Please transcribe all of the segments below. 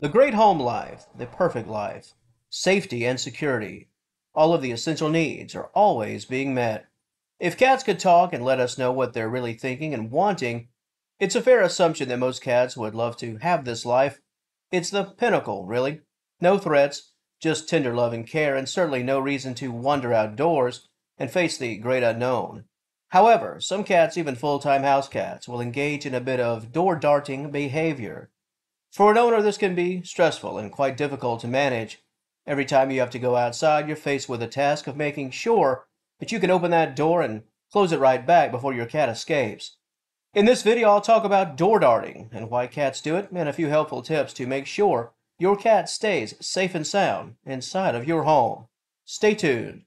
The great home life, the perfect life, safety and security, all of the essential needs are always being met. If cats could talk and let us know what they're really thinking and wanting, it's a fair assumption that most cats would love to have this life. It's the pinnacle, really. No threats, just tender love and care, and certainly no reason to wander outdoors and face the great unknown. However, some cats, even full time house cats, will engage in a bit of door darting behavior. For an owner, this can be stressful and quite difficult to manage. Every time you have to go outside, you're faced with the task of making sure that you can open that door and close it right back before your cat escapes. In this video, I'll talk about door darting and why cats do it, and a few helpful tips to make sure your cat stays safe and sound inside of your home. Stay tuned.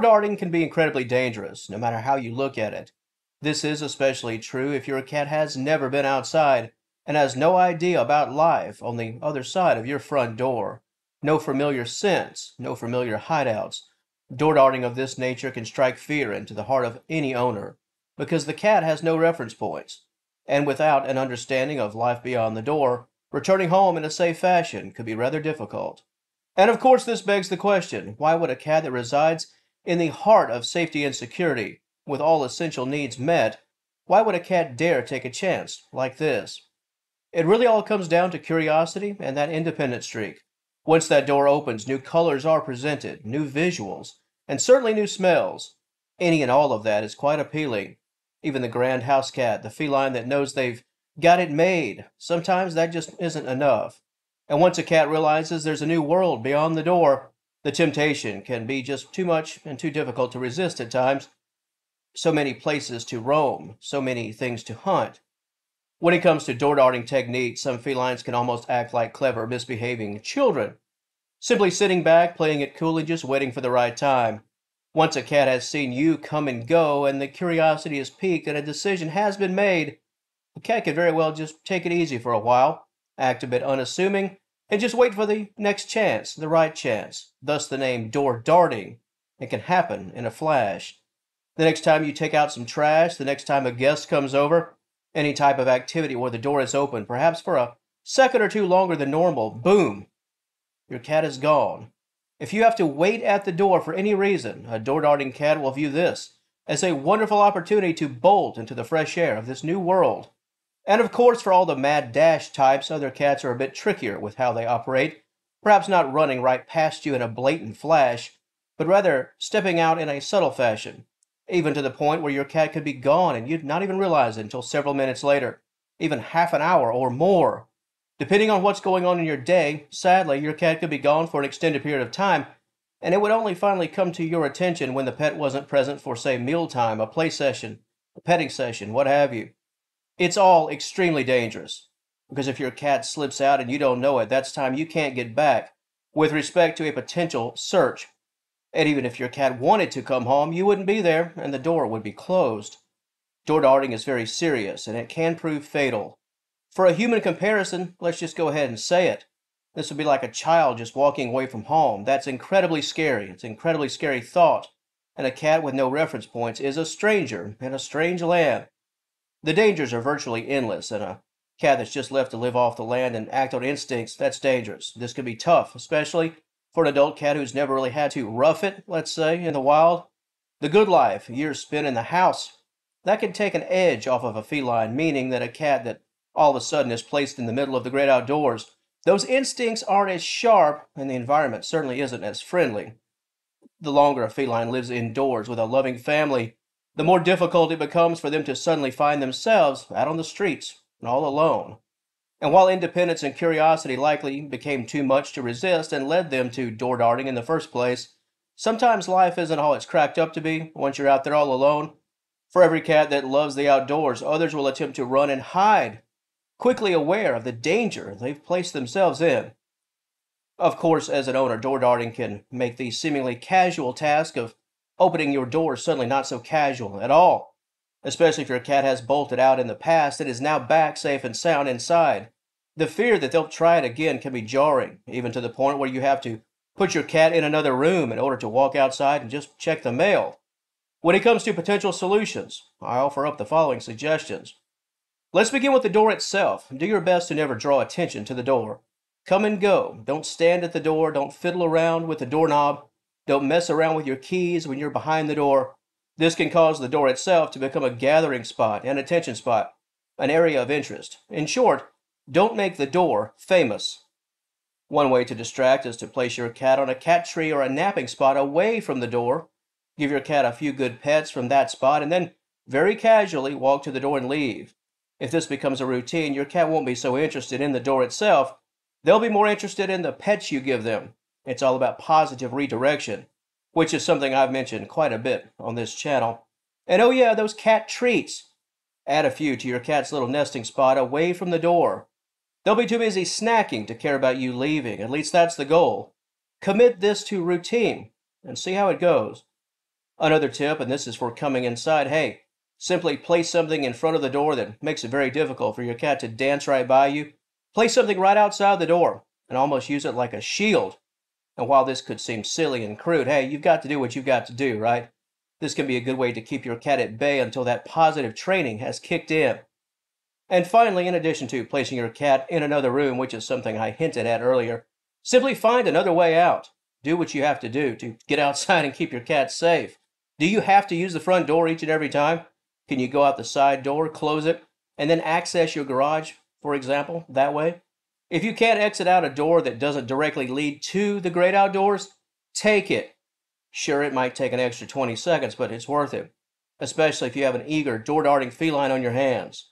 Door darting can be incredibly dangerous, no matter how you look at it. This is especially true if your cat has never been outside and has no idea about life on the other side of your front door. No familiar scents, no familiar hideouts. Door darting of this nature can strike fear into the heart of any owner because the cat has no reference points. And without an understanding of life beyond the door, returning home in a safe fashion could be rather difficult. And of course, this begs the question why would a cat that resides in the heart of safety and security, with all essential needs met, why would a cat dare take a chance like this? It really all comes down to curiosity and that independent streak. Once that door opens, new colors are presented, new visuals, and certainly new smells. Any and all of that is quite appealing. Even the grand house cat, the feline that knows they've got it made, sometimes that just isn't enough. And once a cat realizes there's a new world beyond the door, the temptation can be just too much and too difficult to resist at times. So many places to roam, so many things to hunt. When it comes to door darting techniques, some felines can almost act like clever, misbehaving children, simply sitting back, playing it cool, and just waiting for the right time. Once a cat has seen you come and go, and the curiosity is piqued, and a decision has been made, the cat could very well just take it easy for a while, act a bit unassuming, and just wait for the next chance, the right chance. Thus the name door darting. It can happen in a flash. The next time you take out some trash, the next time a guest comes over, any type of activity where the door is open, perhaps for a second or two longer than normal, boom, your cat is gone. If you have to wait at the door for any reason, a door darting cat will view this as a wonderful opportunity to bolt into the fresh air of this new world. And of course, for all the mad dash types, other cats are a bit trickier with how they operate. Perhaps not running right past you in a blatant flash, but rather stepping out in a subtle fashion, even to the point where your cat could be gone and you'd not even realize it until several minutes later, even half an hour or more. Depending on what's going on in your day, sadly, your cat could be gone for an extended period of time, and it would only finally come to your attention when the pet wasn't present for, say, mealtime, a play session, a petting session, what have you. It's all extremely dangerous because if your cat slips out and you don't know it, that's time you can't get back with respect to a potential search. And even if your cat wanted to come home, you wouldn't be there and the door would be closed. Door darting is very serious and it can prove fatal. For a human comparison, let's just go ahead and say it. This would be like a child just walking away from home. That's incredibly scary. It's an incredibly scary thought. And a cat with no reference points is a stranger in a strange land. The dangers are virtually endless, and a cat that's just left to live off the land and act on instincts, that's dangerous. This could be tough, especially for an adult cat who's never really had to rough it, let's say, in the wild. The good life, years spent in the house, that can take an edge off of a feline, meaning that a cat that all of a sudden is placed in the middle of the great outdoors, those instincts aren't as sharp, and the environment certainly isn't as friendly. The longer a feline lives indoors with a loving family, the more difficult it becomes for them to suddenly find themselves out on the streets and all alone. And while independence and curiosity likely became too much to resist and led them to door darting in the first place, sometimes life isn't all it's cracked up to be once you're out there all alone. For every cat that loves the outdoors, others will attempt to run and hide, quickly aware of the danger they've placed themselves in. Of course, as an owner, door darting can make the seemingly casual task of opening your door suddenly not so casual at all. especially if your cat has bolted out in the past and is now back safe and sound inside. The fear that they'll try it again can be jarring, even to the point where you have to put your cat in another room in order to walk outside and just check the mail. When it comes to potential solutions, I offer up the following suggestions. Let's begin with the door itself. Do your best to never draw attention to the door. Come and go. Don't stand at the door. Don't fiddle around with the doorknob. Don't mess around with your keys when you're behind the door. This can cause the door itself to become a gathering spot, an attention spot, an area of interest. In short, don't make the door famous. One way to distract is to place your cat on a cat tree or a napping spot away from the door. Give your cat a few good pets from that spot and then very casually walk to the door and leave. If this becomes a routine, your cat won't be so interested in the door itself. They'll be more interested in the pets you give them. It's all about positive redirection, which is something I've mentioned quite a bit on this channel. And oh yeah, those cat treats. Add a few to your cat's little nesting spot away from the door. They'll be too busy snacking to care about you leaving. At least that's the goal. Commit this to routine and see how it goes. Another tip, and this is for coming inside, hey, simply place something in front of the door that makes it very difficult for your cat to dance right by you. Place something right outside the door and almost use it like a shield and while this could seem silly and crude, hey, you've got to do what you've got to do, right? This can be a good way to keep your cat at bay until that positive training has kicked in. And finally, in addition to placing your cat in another room, which is something I hinted at earlier, simply find another way out. Do what you have to do to get outside and keep your cat safe. Do you have to use the front door each and every time? Can you go out the side door, close it, and then access your garage, for example, that way? If you can't exit out a door that doesn't directly lead to the great outdoors, take it. Sure, it might take an extra 20 seconds, but it's worth it, especially if you have an eager, door darting feline on your hands.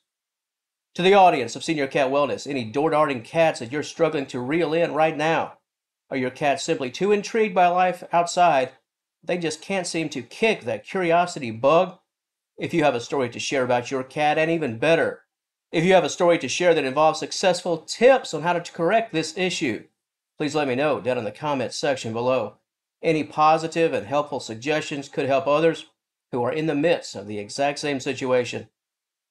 To the audience of Senior Cat Wellness, any door darting cats that you're struggling to reel in right now? Are your cats simply too intrigued by life outside? They just can't seem to kick that curiosity bug? If you have a story to share about your cat, and even better, if you have a story to share that involves successful tips on how to correct this issue, please let me know down in the comments section below. Any positive and helpful suggestions could help others who are in the midst of the exact same situation.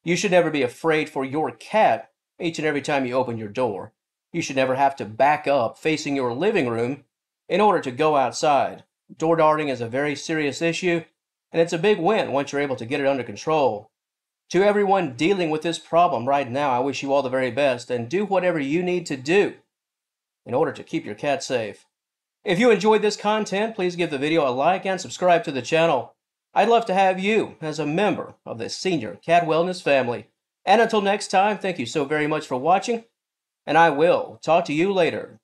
You should never be afraid for your cat each and every time you open your door. You should never have to back up facing your living room in order to go outside. Door darting is a very serious issue, and it's a big win once you're able to get it under control. To everyone dealing with this problem right now, I wish you all the very best and do whatever you need to do in order to keep your cat safe. If you enjoyed this content, please give the video a like and subscribe to the channel. I'd love to have you as a member of the Senior Cat Wellness family. And until next time, thank you so very much for watching, and I will talk to you later.